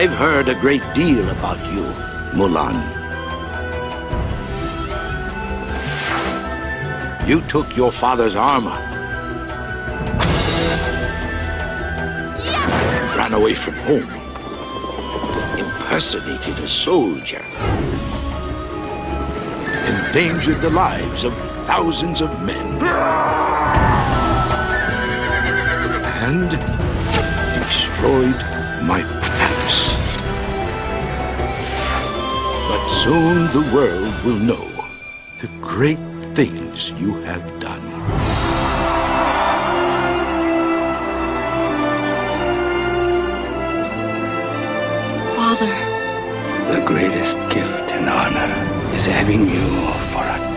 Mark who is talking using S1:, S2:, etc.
S1: I've heard a great deal about you, Mulan. You took your father's armor. Yeah. Ran away from home. Impersonated a soldier. Endangered the lives of thousands of men. And destroyed my palace. But soon the world will know the great things you have done.
S2: Father.
S3: The greatest gift and honor is having you for a